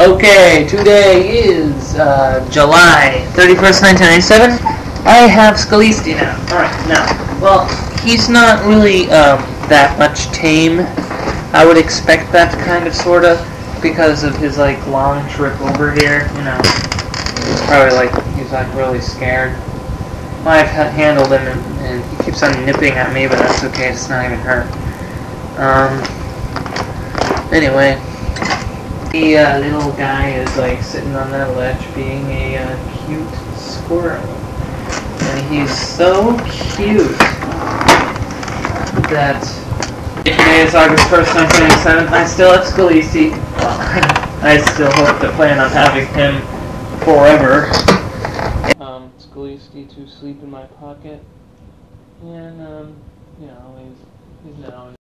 Okay, today is uh, July 31st, 1997. I have Scalisti now. Alright, now, well, he's not really um, that much tame. I would expect that kind of, sort of, because of his, like, long trip over here, you know. He's probably, like, he's, like, really scared. I've ha- handled him, and, and he keeps on nipping at me, but that's okay, it's not even hurt. Um, anyway, the uh, little guy is like sitting on that ledge being a uh, cute squirrel. And he's so cute that today is August 1st, 1997. I still have Scalisti. I still hope to plan on having him forever. Um, Scalisti to sleep in my pocket. And, um, you know, he's, he's now